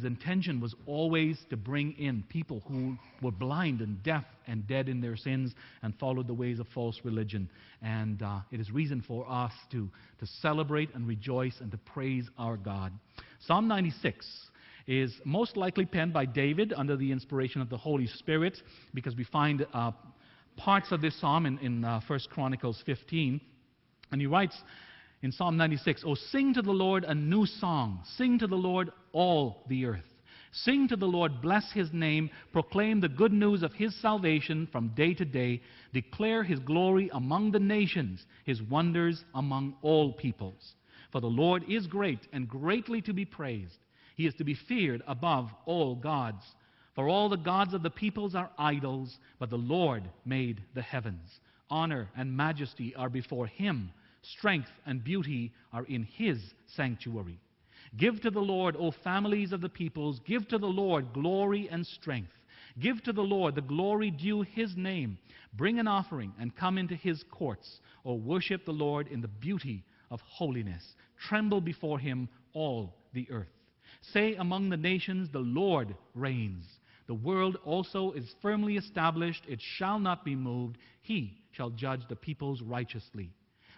his intention was always to bring in people who were blind and deaf and dead in their sins and followed the ways of false religion. And uh, it is reason for us to, to celebrate and rejoice and to praise our God. Psalm 96 is most likely penned by David under the inspiration of the Holy Spirit because we find uh, parts of this psalm in, in uh, 1 Chronicles 15. And he writes, in Psalm 96, Oh, sing to the Lord a new song. Sing to the Lord all the earth. Sing to the Lord, bless his name, proclaim the good news of his salvation from day to day, declare his glory among the nations, his wonders among all peoples. For the Lord is great and greatly to be praised. He is to be feared above all gods. For all the gods of the peoples are idols, but the Lord made the heavens. Honor and majesty are before him Strength and beauty are in his sanctuary. Give to the Lord, O families of the peoples, give to the Lord glory and strength. Give to the Lord the glory due his name. Bring an offering and come into his courts, or worship the Lord in the beauty of holiness. Tremble before him, all the earth. Say among the nations, The Lord reigns. The world also is firmly established, it shall not be moved. He shall judge the peoples righteously.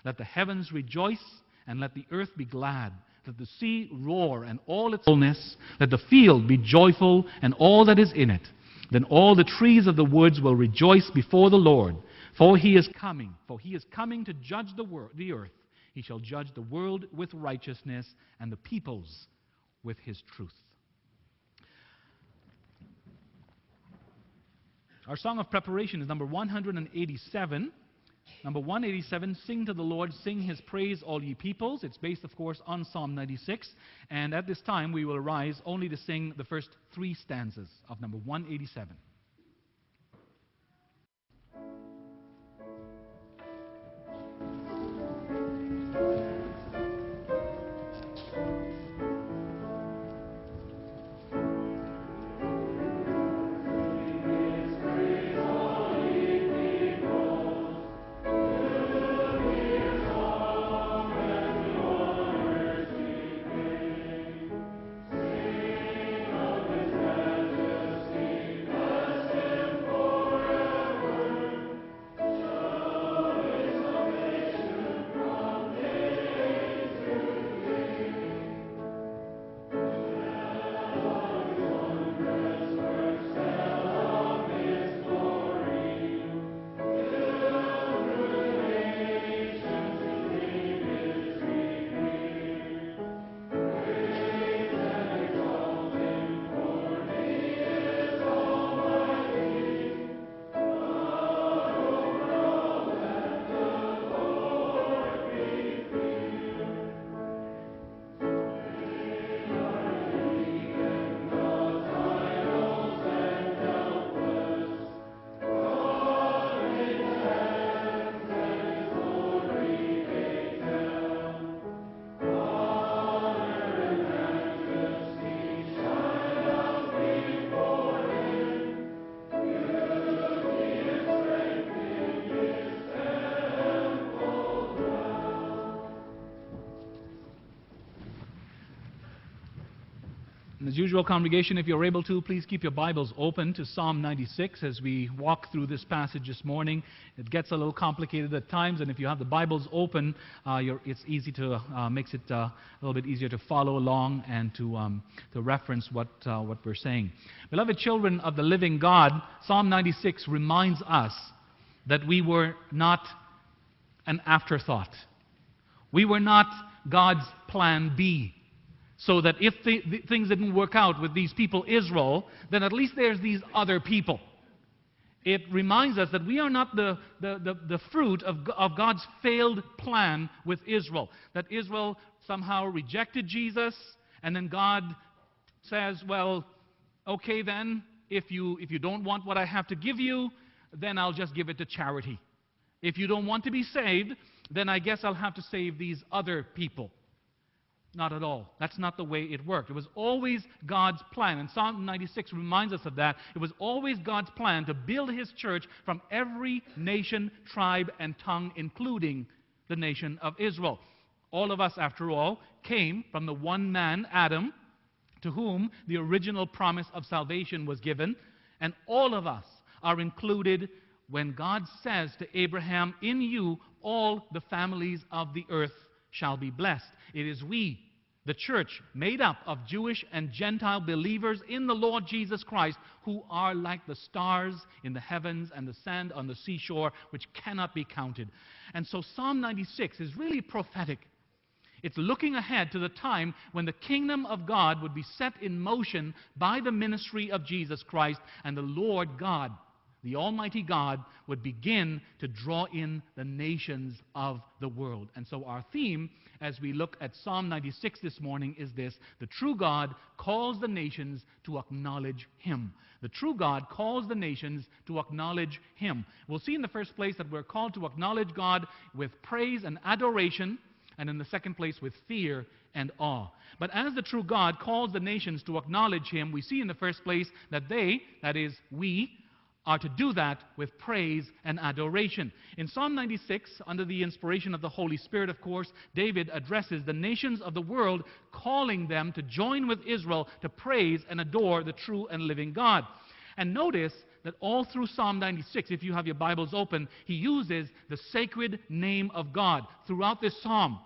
Let the heavens rejoice, and let the earth be glad. Let the sea roar, and all its fullness. Let the field be joyful, and all that is in it. Then all the trees of the woods will rejoice before the Lord, for he is coming. For he is coming to judge the, wor- the earth. He shall judge the world with righteousness, and the peoples with his truth. Our song of preparation is number 187. Number 187, Sing to the Lord, Sing His Praise, All Ye Peoples. It's based, of course, on Psalm 96. And at this time, we will rise only to sing the first three stanzas of number 187. As usual, congregation, if you're able to, please keep your Bibles open to Psalm 96 as we walk through this passage this morning. It gets a little complicated at times, and if you have the Bibles open, uh, it's easy to uh, makes it uh, a little bit easier to follow along and to um, to reference what uh, what we're saying. Beloved children of the living God, Psalm 96 reminds us that we were not an afterthought. We were not God's plan B so that if the, the things didn't work out with these people, Israel, then at least there's these other people. It reminds us that we are not the, the, the, the, fruit of, of God's failed plan with Israel. That Israel somehow rejected Jesus, and then God says, Well, okay, then, if you, if you don't want what I have to give you, then I'll just give it to charity. If you don't want to be saved, then I guess I'll have to save these other people. Not at all. That's not the way it worked. It was always God's plan. And Psalm 96 reminds us of that. It was always God's plan to build his church from every nation, tribe, and tongue, including the nation of Israel. All of us, after all, came from the one man, Adam, to whom the original promise of salvation was given. And all of us are included when God says to Abraham, In you all the families of the earth shall be blessed. It is we, the church, made up of Jewish and Gentile believers in the Lord Jesus Christ, who are like the stars in the heavens and the sand on the seashore, which cannot be counted. And so Psalm 96 is really prophetic. It's looking ahead to the time when the kingdom of God would be set in motion by the ministry of Jesus Christ, and the Lord God the Almighty God would begin to draw in the nations of the world. And so, our theme as we look at Psalm 96 this morning is this The true God calls the nations to acknowledge Him. The true God calls the nations to acknowledge Him. We'll see in the first place that we're called to acknowledge God with praise and adoration, and in the second place, with fear and awe. But as the true God calls the nations to acknowledge Him, we see in the first place that they, that is, we, are to do that with praise and adoration. In Psalm 96, under the inspiration of the Holy Spirit, of course, David addresses the nations of the world, calling them to join with Israel to praise and adore the true and living God. And notice that all through Psalm 96, if you have your Bibles open, he uses the sacred name of God throughout this psalm.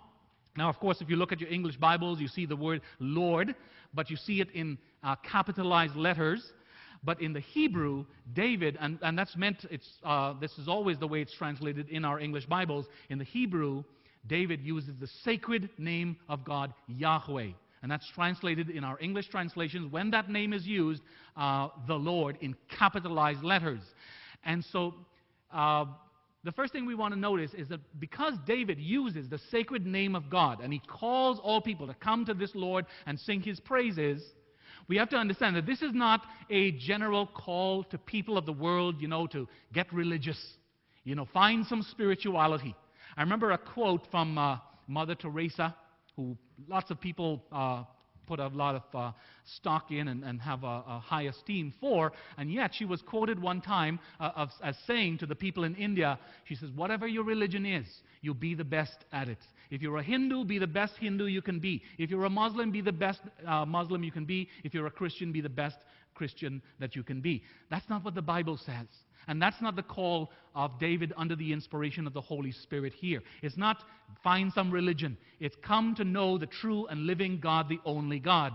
Now, of course, if you look at your English Bibles, you see the word Lord, but you see it in uh, capitalized letters. But in the Hebrew, David, and, and that's meant, it's, uh, this is always the way it's translated in our English Bibles. In the Hebrew, David uses the sacred name of God, Yahweh. And that's translated in our English translations when that name is used, uh, the Lord, in capitalized letters. And so, uh, the first thing we want to notice is that because David uses the sacred name of God and he calls all people to come to this Lord and sing his praises, we have to understand that this is not a general call to people of the world, you know, to get religious, you know, find some spirituality. I remember a quote from uh, Mother Teresa, who lots of people uh, put a lot of uh, stock in and, and have a, a, high esteem for. And yet, she was quoted one time uh, of, as saying to the people in India, she says, Whatever your religion is, you be the best at it. If you're a Hindu, be the best Hindu you can be. If you're a Muslim, be the best uh, Muslim you can be. If you're a Christian, be the best Christian that you can be. That's not what the Bible says. And that's not the call of David under the inspiration of the Holy Spirit here. It's not find some religion, it's come to know the true and living God, the only God.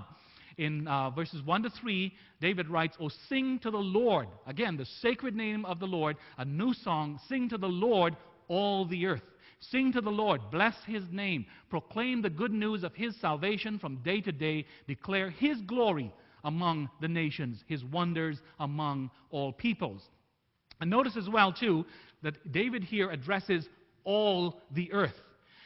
In uh, verses 1 to 3, David writes, Oh, sing to the Lord. Again, the sacred name of the Lord, a new song. Sing to the Lord, all the earth. Sing to the Lord, bless his name, proclaim the good news of his salvation from day to day, declare his glory among the nations, his wonders among all peoples. And notice as well, too, that David here addresses all the earth.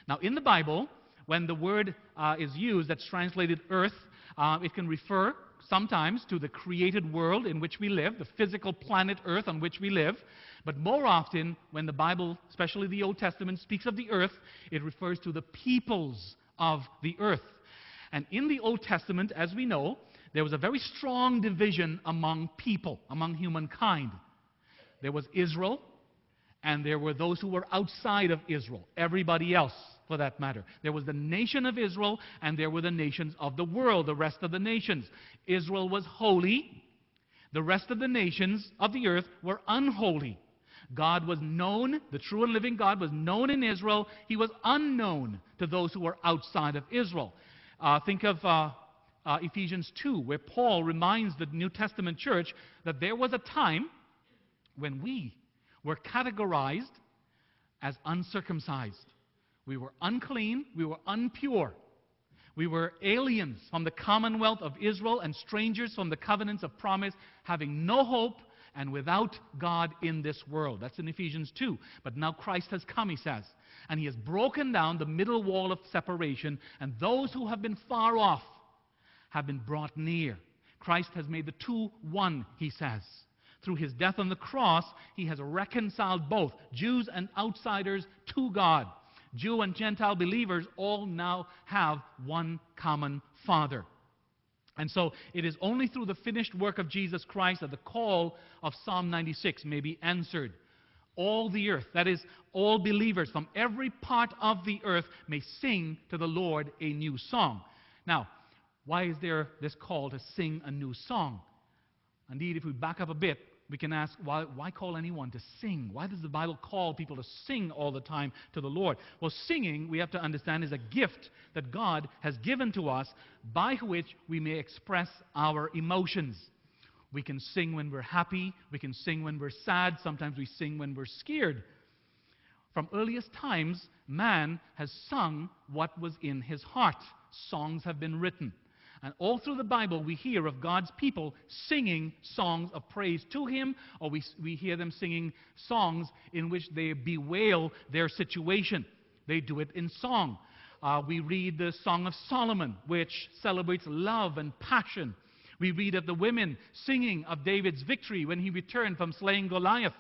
Now, in the Bible, when the word uh, is used that's translated earth, uh, it can refer sometimes to the created world in which we live, the physical planet earth on which we live. But more often, when the Bible, especially the Old Testament, speaks of the earth, it refers to the peoples of the earth. And in the Old Testament, as we know, there was a very strong division among people, among humankind. There was Israel, and there were those who were outside of Israel, everybody else for that matter. There was the nation of Israel, and there were the nations of the world, the rest of the nations. Israel was holy, the rest of the nations of the earth were unholy. God was known, the true and living God was known in Israel. He was unknown to those who were outside of Israel. Uh, think of uh, uh, Ephesians 2, where Paul reminds the New Testament church that there was a time when we were categorized as uncircumcised. We were unclean, we were unpure. We were aliens from the commonwealth of Israel and strangers from the covenants of promise, having no hope and without God in this world. That's in Ephesians 2. But now Christ has come, he says, and he has broken down the middle wall of separation, and those who have been far off have been brought near. Christ has made the two one, he says. Through his death on the cross, he has reconciled both Jews and outsiders to God. Jew and Gentile believers all now have one common Father. And so it is only through the finished work of Jesus Christ that the call of Psalm 96 may be answered. All the earth, that is, all believers from every part of the earth, may sing to the Lord a new song. Now, Why is there this call to sing a new song? Indeed, if we back up a bit, we can ask, why, why call anyone to sing? Why does the Bible call people to sing all the time to the Lord? Well, singing, we have to understand, is a gift that God has given to us by which we may express our emotions. We can sing when we're happy, we can sing when we're sad, sometimes we sing when we're scared. From earliest times, man has sung what was in his heart. Songs have been written. And all through the Bible, we hear of God's people singing songs of praise to Him, or we, we hear them singing songs in which they bewail their situation. They do it in song. Uh, we read the Song of Solomon, which celebrates love and passion. We read of the women singing of David's victory when he returned from slaying Goliath.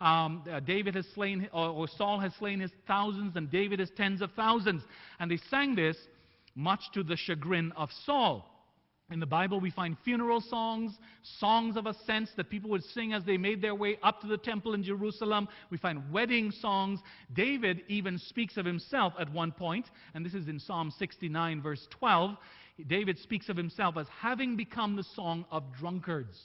Um, uh, David has slain, or, or Saul has slain his thousands, and David his tens of thousands. And they sang this much to the chagrin of Saul. In the Bible, we find funeral songs, songs of ascents that people would sing as they made their way up to the temple in Jerusalem. We find wedding songs. David even speaks of himself at one point, and this is in Psalm 69, verse 12. David speaks of himself as having become the song of drunkards.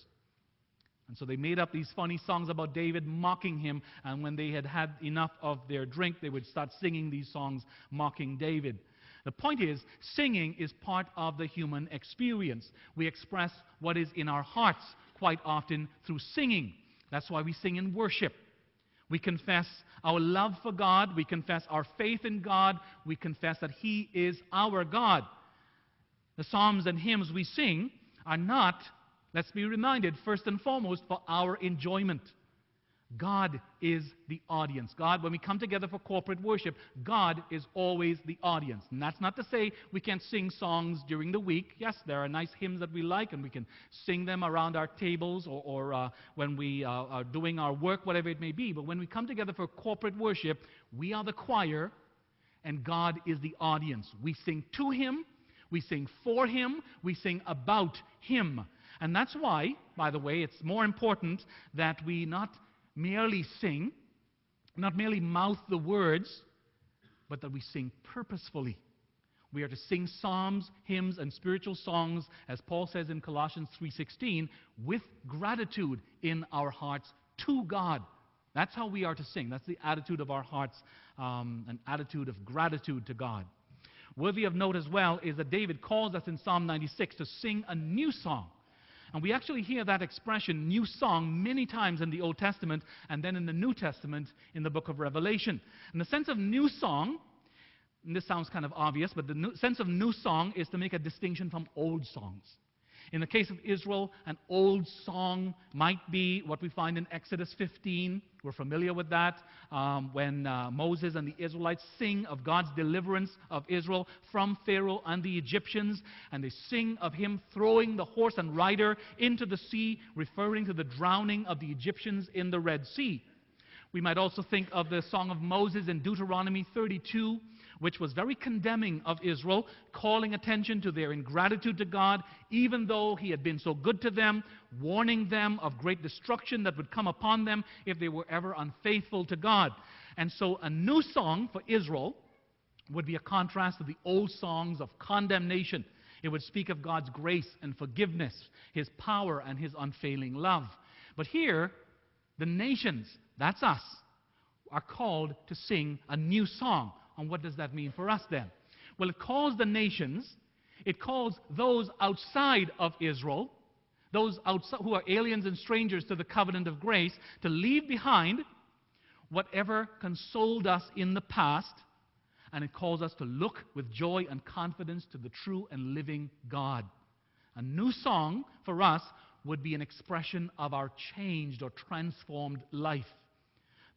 And so they made up these funny songs about David, mocking him. And when they had had enough of their drink, they would start singing these songs mocking David. The point is, singing is part of the human experience. We express what is in our hearts quite often through singing. That's why we sing in worship. We confess our love for God. We confess our faith in God. We confess that He is our God. The psalms and hymns we sing are not, let's be reminded, first and foremost, for our enjoyment. God is the audience. God, when we come together for corporate worship, God is always the audience. And that's not to say we can't sing songs during the week. Yes, there are nice hymns that we like, and we can sing them around our tables or, or uh, when we uh, are doing our work, whatever it may be. But when we come together for corporate worship, we are the choir, and God is the audience. We sing to Him, we sing for Him, we sing about Him. And that's why, by the way, it's more important that we not merely sing, not merely mouth the words, but that we sing purposefully. We are to sing psalms, hymns, and spiritual songs, as Paul says in Colossians 3:16, with gratitude in our hearts to God. That's how we are to sing. That's the attitude of our hearts, um, an attitude of gratitude to God. Worthy of note as well is that David calls us in Psalm 96 to sing a new song. And we actually hear that expression, new song, many times in the Old Testament and then in the New Testament in the book of Revelation. And the sense of new song, and this sounds kind of obvious, but the sense of new song is to make a distinction from old songs. In the case of Israel, an old song might be what we find in Exodus 15. We're familiar with that. Um, when uh, Moses and the Israelites sing of God's deliverance of Israel from Pharaoh and the Egyptians, and they sing of him throwing the horse and rider into the sea, referring to the drowning of the Egyptians in the Red Sea. We might also think of the Song of Moses in Deuteronomy 32 which was very condemning of Israel, calling attention to their ingratitude to God, even though He had been so good to them, warning them of great destruction that would come upon them if they were ever unfaithful to God. And so, a new song for Israel would be a contrast to the old songs of condemnation. It would speak of God's grace and forgiveness, His power and His unfailing love. But here, the nations, that's us, are called to sing a new song, and what does that mean for us then? Well, it calls the nations, it calls those outside of Israel, those outside, who are aliens and strangers to the covenant of grace, to leave behind whatever consoled us in the past, and it calls us to look with joy and confidence to the true and living God. A new song for us would be an expression of our changed or transformed life.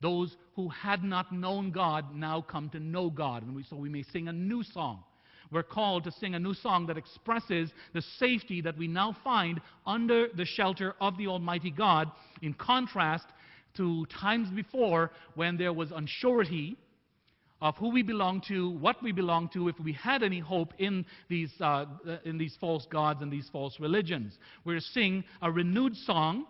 Those who had not known God now come to know God. And we, so we may sing a new song. We're called to sing a new song that expresses the safety that we now find under the shelter of the Almighty God, in contrast to times before when there was unsurety of who we belong to, what we belong to, if we had any hope in these, uh, in these false gods and these false religions. We're singing a renewed song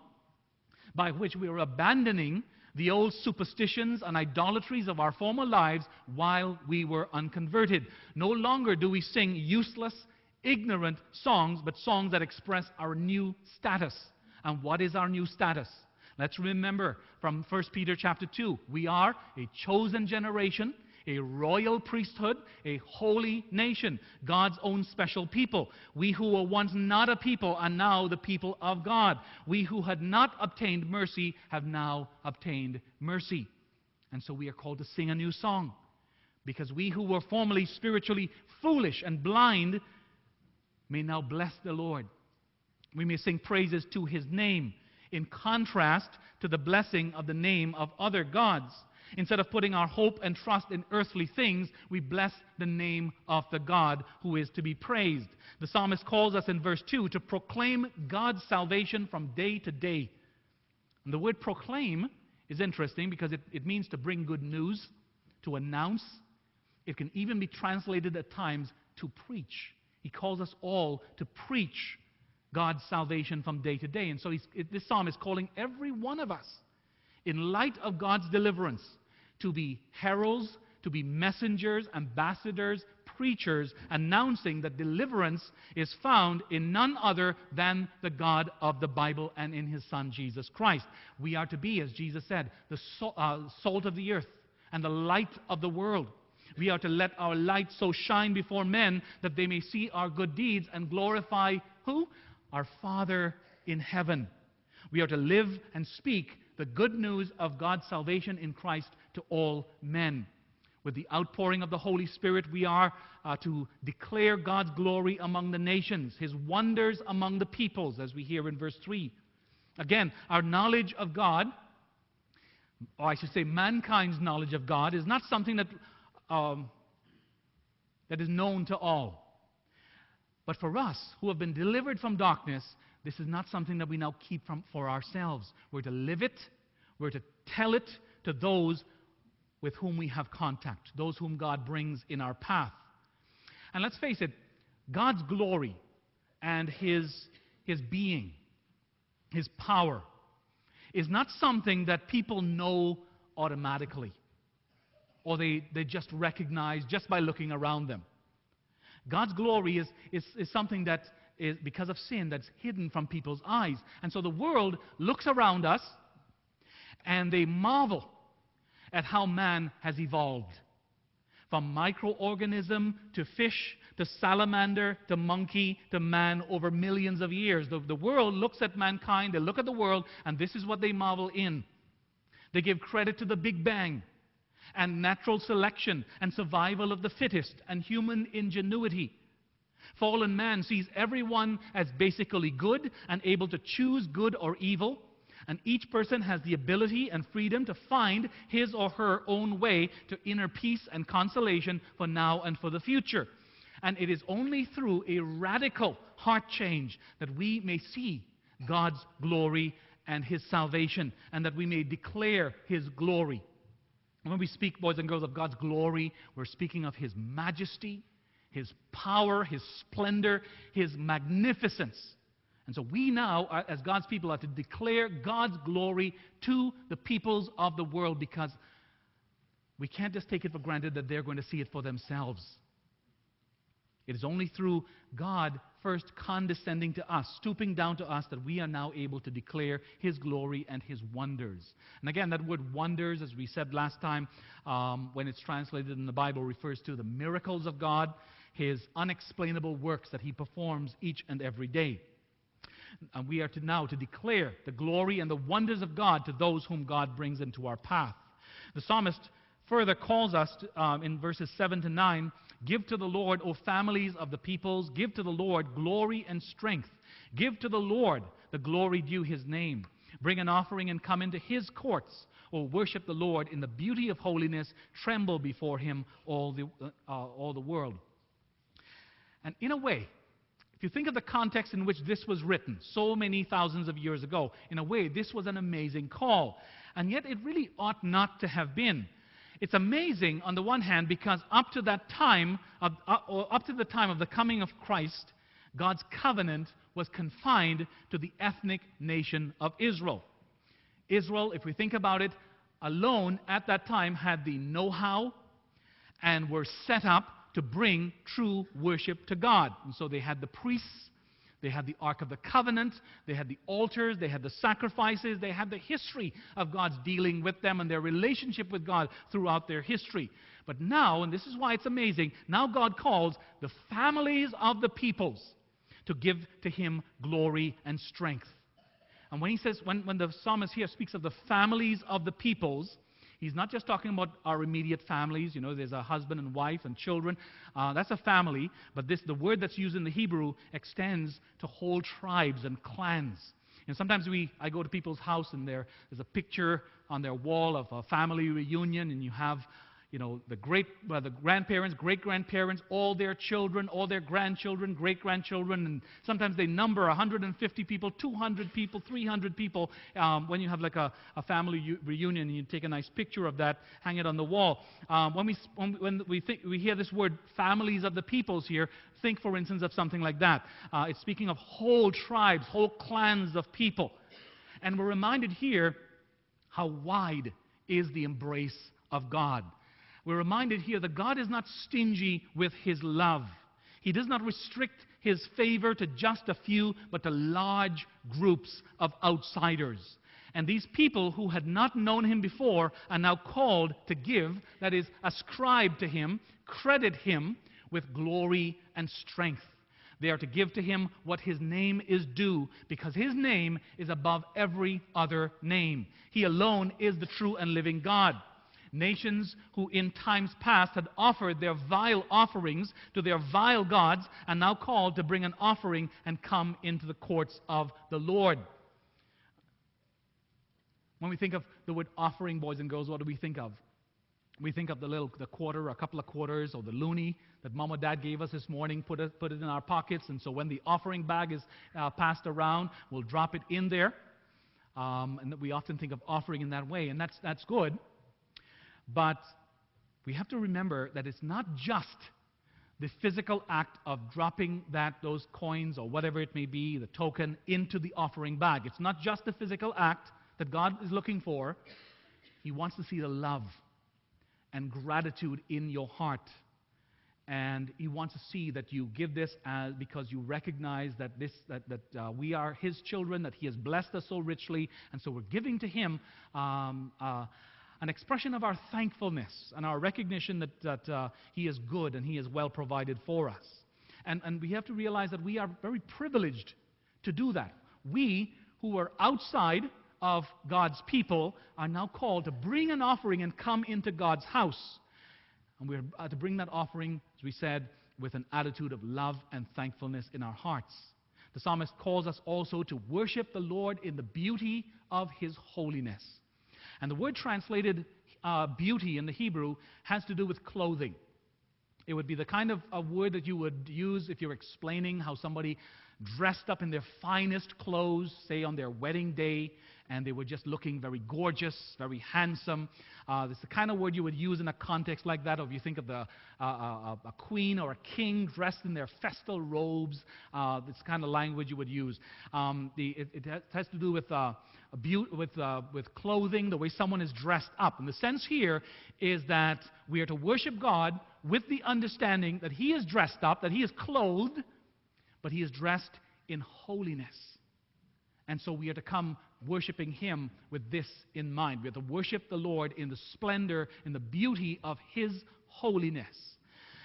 by which we are abandoning the old superstitions and idolatries of our former lives while we were unconverted. No longer do we sing useless, ignorant songs, but songs that express our new status. And what is our new status? Let's remember from 1 Peter chapter 2, we are a chosen generation, a royal priesthood, a holy nation, God's own special people. We who were once not a people are now the people of God. We who had not obtained mercy have now obtained mercy. And so we are called to sing a new song. Because we who were formerly spiritually foolish and blind may now bless the Lord. We may sing praises to his name in contrast to the blessing of the name of other gods. Instead of putting our hope and trust in earthly things, we bless the name of the God who is to be praised. The psalmist calls us in verse 2 to proclaim God's salvation from day to day. And the word proclaim is interesting because it, it means to bring good news, to announce. It can even be translated at times to preach. He calls us all to preach God's salvation from day to day. And so this psalm is calling every one of us, in light of God's deliverance, to be heralds, to be messengers, ambassadors, preachers, announcing that deliverance is found in none other than the God of the Bible and in his Son, Jesus Christ. We are to be, as Jesus said, the uh, salt of the earth and the light of the world. We are to let our light so shine before men that they may see our good deeds and glorify who? Our Father in heaven. We are to live and speak the good news of God's salvation in Christ to all men. With the outpouring of the Holy Spirit, we are uh, to declare God's glory among the nations, His wonders among the peoples, as we hear in verse 3. Again, our knowledge of God, or I should say mankind's knowledge of God, is not something that um, that is known to all. But for us who have been delivered from darkness, this is not something that we now keep from, for ourselves. We're to live it, we're to tell it to those with whom we have contact, those whom God brings in our path. And let's face it, God's glory and His, his being, His power, is not something that people know automatically or they, they just recognize just by looking around them. God's glory is, is, is something that is, because of sin, that's hidden from people's eyes. And so the world looks around us and they marvel at how man has evolved. From microorganism to fish to salamander to monkey to man over millions of years. The, the world looks at mankind, they look at the world, and this is what they marvel in. They give credit to the Big Bang and natural selection and survival of the fittest and human ingenuity. Fallen man sees everyone as basically good and able to choose good or evil, and each person has the ability and freedom to find his or her own way to inner peace and consolation for now and for the future. And it is only through a radical heart change that we may see God's glory and his salvation, and that we may declare his glory. When we speak, boys and girls, of God's glory, we're speaking of His majesty, His power, His splendor, His magnificence. And so we now, uh, as God's people, are to declare God's glory to the peoples of the world because we can't just take it for granted that they're going to see it for themselves. It is only through God first condescending to us, stooping down to us, that we are now able to declare His glory and His wonders. And again, that word wonders, as we said last time, um, when it's translated in the Bible, refers to the miracles of God, His unexplainable works that He performs each and every day. And we are to now to declare the glory and the wonders of God to those whom God brings into our path. The psalmist further calls us to, um, in verses 7 to 9 Give to the Lord, O families of the peoples, give to the Lord glory and strength. Give to the Lord the glory due his name. Bring an offering and come into his courts. O worship the Lord in the beauty of holiness. Tremble before him, all the, uh, all the world. And in a way, if you think of the context in which this was written, so many thousands of years ago, in a way, this was an amazing call. And yet, it really ought not to have been. It's amazing on the one hand because up to that time, uh, up to the time of the coming of Christ, God's covenant was confined to the ethnic nation of Israel. Israel, if we think about it, alone at that time had the know how and were set up to bring true worship to God. And so they had the priests, they had the Ark of the Covenant, they had the altars, they had the sacrifices, they had the history of God's dealing with them and their relationship with God throughout their history. But now, and this is why it's amazing, now God calls the families of the peoples to give to him glory and strength. And when he says, when, when the psalmist here speaks of the families of the peoples, he's not just talking about our immediate families. You know, there's a husband and wife and children. Uh, that's a family. But this, the word that's used in the Hebrew extends to whole tribes and clans. And sometimes we, I go to people's house and there, there's a picture on their wall of a family reunion, and you have you know, the great, uh, the grandparents, great grandparents, all their children, all their grandchildren, great grandchildren, and sometimes they number 150 people, 200 people, 300 people. Um, when you have like a, a family u- reunion, you take a nice picture of that, hang it on the wall. Um, when we when, we think we hear this word "families of the peoples" here, think, for instance, of something like that. Uh, it's speaking of whole tribes, whole clans of people, and we're reminded here how wide is the embrace of God. We're reminded here that God is not stingy with his love. He does not restrict his favor to just a few, but to large groups of outsiders. And these people who had not known him before are now called to give, that is, ascribe to him, credit him with glory and strength. They are to give to him what his name is due, because his name is above every other name. He alone is the true and living God. Nations who in times past had offered their vile offerings to their vile gods are now called to bring an offering and come into the courts of the Lord. When we think of the word offering, boys and girls, what do we think of? We think of the little the quarter, a couple of quarters, or the loonie that mom or dad gave us this morning, put it, put it in our pockets, and so when the offering bag is uh, passed around, we'll drop it in there. Um, and we often think of offering in that way, and that's, that's good. But we have to remember that it's not just the physical act of dropping that those coins or whatever it may be, the token, into the offering bag. It's not just the physical act that God is looking for. He wants to see the love and gratitude in your heart. And he wants to see that you give this as because you recognize that this that, that uh, we are his children, that he has blessed us so richly, and so we're giving to him um, uh, an expression of our thankfulness and our recognition that, that uh, He is good and He is well provided for us. And, and we have to realize that we are very privileged to do that. We, who are outside of God's people, are now called to bring an offering and come into God's house. And we're uh, to bring that offering, as we said, with an attitude of love and thankfulness in our hearts. The psalmist calls us also to worship the Lord in the beauty of His holiness. And the word translated uh, beauty in the Hebrew has to do with clothing. It would be the kind of a word that you would use if you're explaining how somebody dressed up in their finest clothes, say on their wedding day, and they were just looking very gorgeous, very handsome. Uh, it's the kind of word you would use in a context like that, or if you think of the, uh, uh, a queen or a king dressed in their festal robes, uh, this kind of language you would use. Um, the, it, it, has to do with, uh, with, uh, with clothing, the way someone is dressed up. And the sense here is that we are to worship God with the understanding that He is dressed up, that He is clothed, but He is dressed in holiness. And so we are to come worshiping Him with this in mind. We are to worship the Lord in the splendor, in the beauty of His holiness.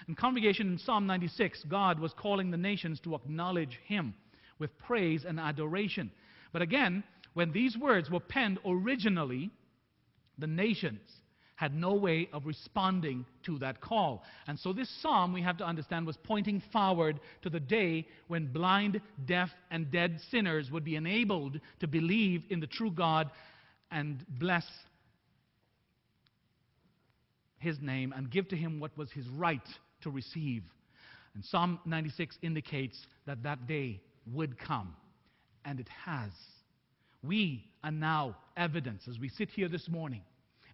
In congregation in Psalm 96, God was calling the nations to acknowledge Him with praise and adoration. But again, when these words were penned originally, the nations had no way of responding to that call. And so this psalm, we have to understand, was pointing forward to the day when blind, deaf, and dead sinners would be enabled to believe in the true God and bless his name and give to him what was his right to receive. And Psalm 96 indicates that that day would come, and it has. We are now evidence as we sit here this morning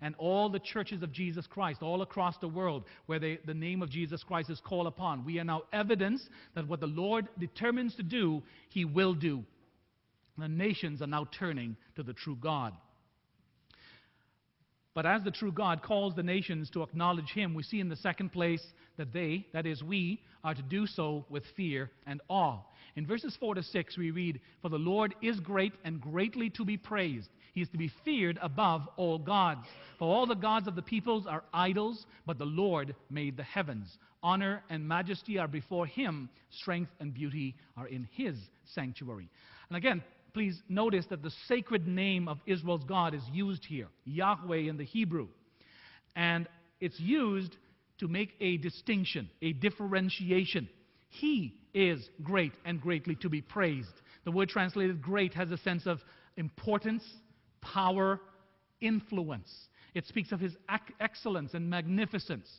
and all the churches of Jesus Christ all across the world where they, the name of Jesus Christ is called upon. We are now evidence that what the Lord determines to do, He will do. The nations are now turning to the true God. But as the true God calls the nations to acknowledge him, we see in the second place that they, that is, we, are to do so with fear and awe. In verses 4 to 6, we read, For the Lord is great and greatly to be praised. He is to be feared above all gods. For all the gods of the peoples are idols, but the Lord made the heavens. Honor and majesty are before him, strength and beauty are in his sanctuary. And again, please notice that the sacred name of Israel's God is used here, Yahweh in the Hebrew. And it's used to make a distinction, a differentiation. He is great and greatly to be praised. The word translated great has a sense of importance, power, influence. It speaks of his excellence and magnificence.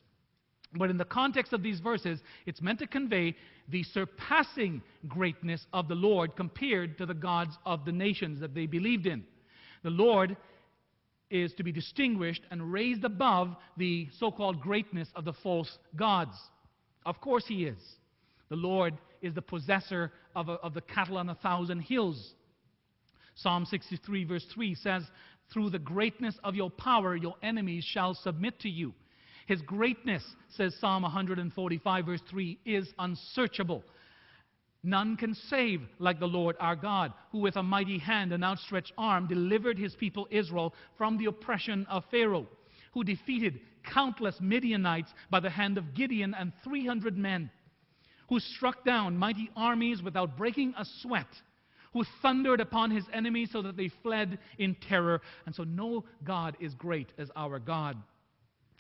But in the context of these verses, it's meant to convey the surpassing greatness of the Lord compared to the gods of the nations that they believed in. The Lord is to be distinguished and raised above the so called greatness of the false gods. Of course, He is. The Lord is the possessor of, a, of the cattle on a thousand hills. Psalm 63, verse 3 says, Through the greatness of your power, your enemies shall submit to you. His greatness, says Psalm 145, verse 3, is unsearchable. None can save like the Lord our God, who with a mighty hand and outstretched arm delivered his people Israel from the oppression of Pharaoh, who defeated countless Midianites by the hand of Gideon and 300 men, who struck down mighty armies without breaking a sweat, who thundered upon his enemies so that they fled in terror. And so no God is great as our God.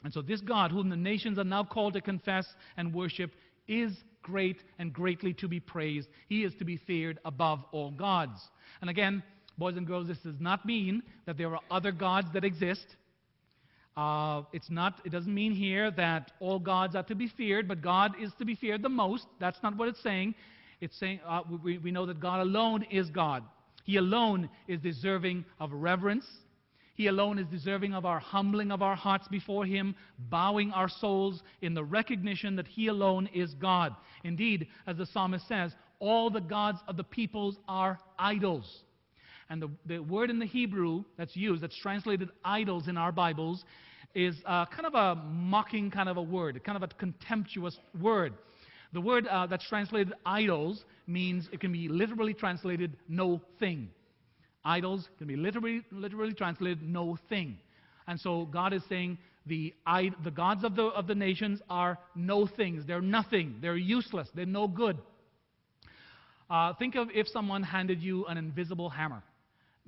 And so, this God, whom the nations are now called to confess and worship, is great and greatly to be praised. He is to be feared above all gods. And again, boys and girls, this does not mean that there are other gods that exist. Uh, it's not, it doesn't mean here that all gods are to be feared, but God is to be feared the most. That's not what it's saying. It's saying uh, we, we know that God alone is God. He alone is deserving of reverence he alone is deserving of our humbling of our hearts before Him, bowing our souls in the recognition that He alone is God. Indeed, as the psalmist says, all the gods of the peoples are idols. And the, the word in the Hebrew that's used, that's translated idols in our Bibles, is uh, kind of a mocking kind of a word, kind of a contemptuous word. The word uh, that's translated idols means it can be literally translated no thing. Idols can be literally, literally translated no thing. And so God is saying the, the gods of the, of the nations are no things. They're nothing. They're useless. They're no good. Uh, think of if someone handed you an invisible hammer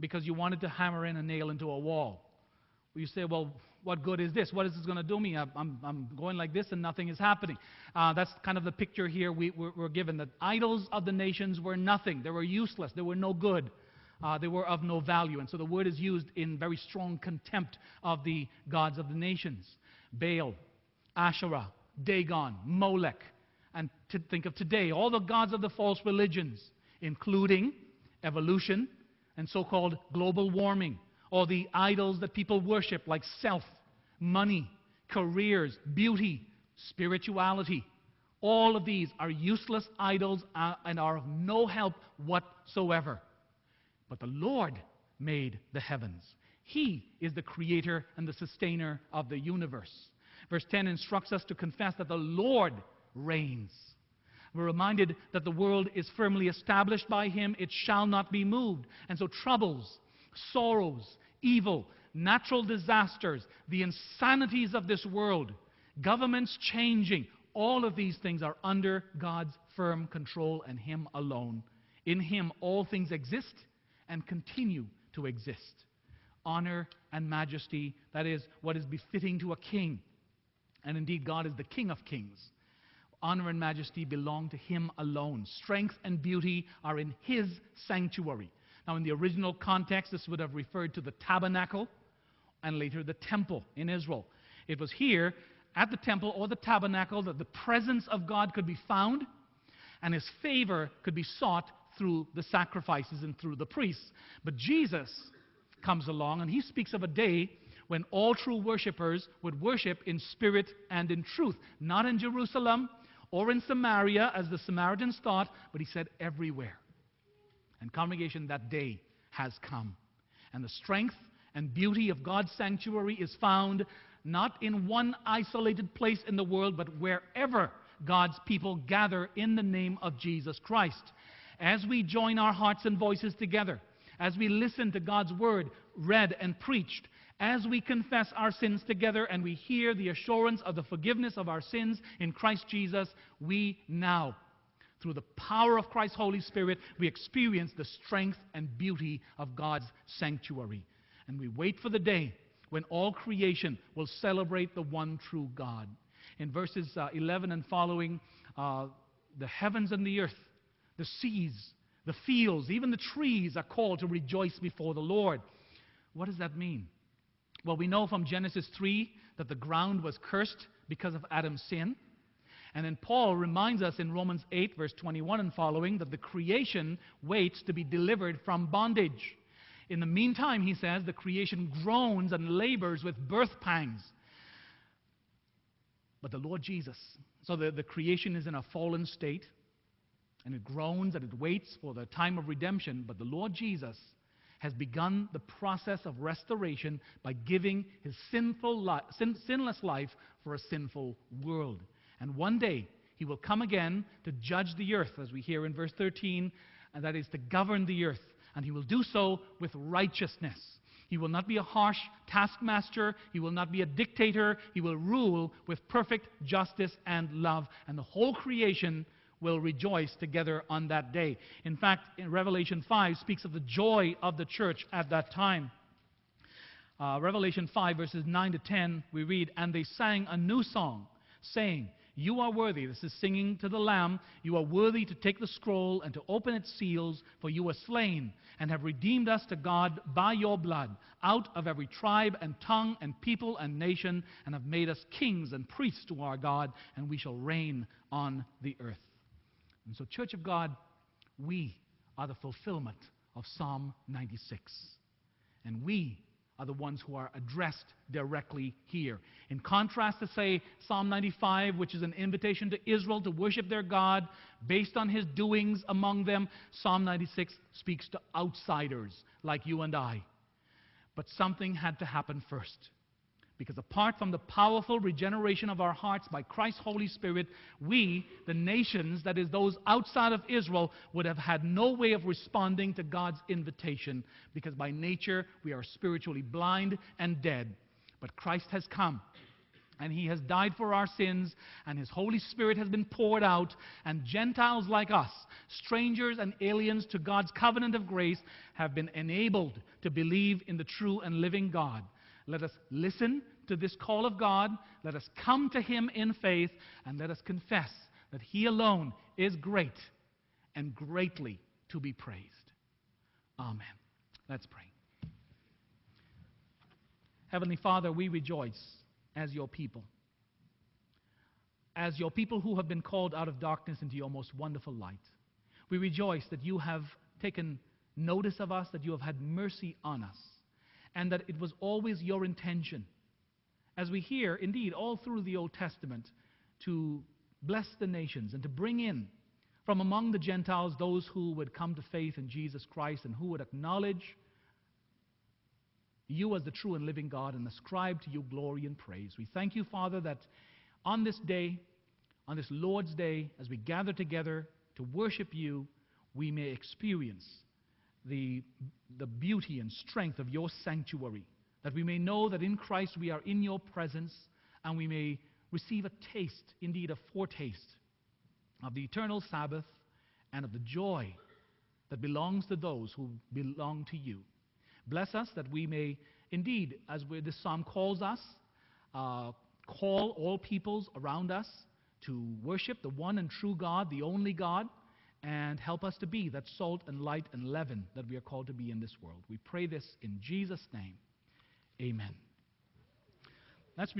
because you wanted to hammer in a nail into a wall. You say, well, what good is this? What is this going to do me? I'm, I'm going like this and nothing is happening. Uh, that's kind of the picture here we, we're, given that idols of the nations were nothing. They were useless. They were no good uh, they were of no value. And so the word is used in very strong contempt of the gods of the nations Baal, Asherah, Dagon, Molech. And to think of today, all the gods of the false religions, including evolution and so called global warming, or the idols that people worship like self, money, careers, beauty, spirituality. All of these are useless idols uh, and are of no help whatsoever. But the Lord made the heavens. He is the creator and the sustainer of the universe. Verse 10 instructs us to confess that the Lord reigns. We're reminded that the world is firmly established by Him, it shall not be moved. And so, troubles, sorrows, evil, natural disasters, the insanities of this world, governments changing, all of these things are under God's firm control and Him alone. In Him, all things exist and continue to exist. Honor and majesty, that is what is befitting to a king. And indeed, God is the King of kings. Honor and majesty belong to Him alone. Strength and beauty are in His sanctuary. Now, in the original context, this would have referred to the tabernacle and later the temple in Israel. It was here at the temple or the tabernacle that the presence of God could be found and His favor could be sought through the sacrifices and through the priests. But Jesus comes along and he speaks of a day when all true worshippers would worship in spirit and in truth, not in Jerusalem or in Samaria, as the Samaritans thought, but he said everywhere. And congregation, that day has come. And the strength and beauty of God's sanctuary is found not in one isolated place in the world, but wherever God's people gather in the name of Jesus Christ. As we join our hearts and voices together, as we listen to God's word read and preached, as we confess our sins together and we hear the assurance of the forgiveness of our sins in Christ Jesus, we now, through the power of Christ's Holy Spirit, we experience the strength and beauty of God's sanctuary. And we wait for the day when all creation will celebrate the one true God. In verses uh, 11 and following, uh, the heavens and the earth, the seas, the fields, even the trees are called to rejoice before the Lord. What does that mean? Well, we know from Genesis 3 that the ground was cursed because of Adam's sin. And then Paul reminds us in Romans 8, verse 21 and following, that the creation waits to be delivered from bondage. In the meantime, he says, the creation groans and labors with birth pangs. But the Lord Jesus, so the, the creation is in a fallen state, and it groans and it waits for the time of redemption. But the Lord Jesus has begun the process of restoration by giving his sinful li- sin- sinless life for a sinful world. And one day he will come again to judge the earth, as we hear in verse 13, and that is to govern the earth. And he will do so with righteousness. He will not be a harsh taskmaster. He will not be a dictator. He will rule with perfect justice and love. And the whole creation will rejoice together on that day. In fact, in Revelation 5 speaks of the joy of the church at that time. Uh, Revelation 5, verses 9 to 10, we read, And they sang a new song, saying, You are worthy. This is singing to the Lamb. You are worthy to take the scroll and to open its seals, for you were slain and have redeemed us to God by your blood, out of every tribe and tongue and people and nation, and have made us kings and priests to our God, and we shall reign on the earth. And so, Church of God, we are the fulfillment of Psalm 96. And we are the ones who are addressed directly here. In contrast to, say, Psalm 95, which is an invitation to Israel to worship their God based on his doings among them, Psalm 96 speaks to outsiders like you and I. But something had to happen first. Because apart from the powerful regeneration of our hearts by Christ's Holy Spirit, we, the nations, that is, those outside of Israel, would have had no way of responding to God's invitation because by nature we are spiritually blind and dead. But Christ has come. And he has died for our sins, and his Holy Spirit has been poured out, and Gentiles like us, strangers and aliens to God's covenant of grace, have been enabled to believe in the true and living God. Let us listen to this call of God. Let us come to Him in faith, and let us confess that He alone is great and greatly to be praised. Amen. Let's pray. Heavenly Father, we rejoice as your people. As your people who have been called out of darkness into your most wonderful light. We rejoice that you have taken notice of us, that you have had mercy on us and that it was always your intention, as we hear, indeed, all through the Old Testament, to bless the nations and to bring in from among the Gentiles those who would come to faith in Jesus Christ and who would acknowledge you as the true and living God and ascribe to you glory and praise. We thank you, Father, that on this day, on this Lord's Day, as we gather together to worship you, we may experience the, the beauty and strength of your sanctuary, that we may know that in Christ we are in your presence and we may receive a taste, indeed a foretaste, of the eternal Sabbath and of the joy that belongs to those who belong to you. Bless us that we may, indeed, as this psalm calls us, uh, call all peoples around us to worship the one and true God, the only God and help us to be that salt and light and leaven that we are called to be in this world. We pray this in Jesus' name. Amen. Let's